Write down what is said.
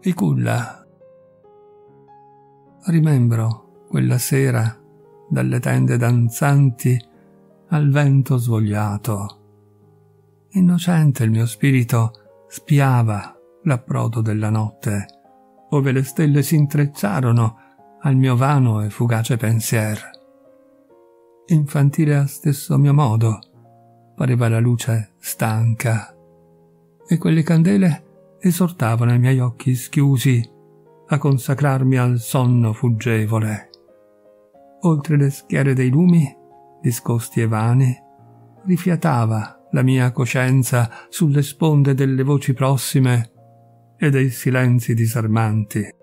e culla. Rimembro quella sera dalle tende danzanti al vento svogliato. Innocente il mio spirito spiava l'approdo della notte, ove le stelle si intrecciarono al mio vano e fugace pensier. Infantile a stesso mio modo pareva la luce stanca, e quelle candele esortavano i miei occhi schiusi a consacrarmi al sonno fuggevole. Oltre le schiere dei lumi, discosti e vani, rifiatava la mia coscienza sulle sponde delle voci prossime e dei silenzi disarmanti.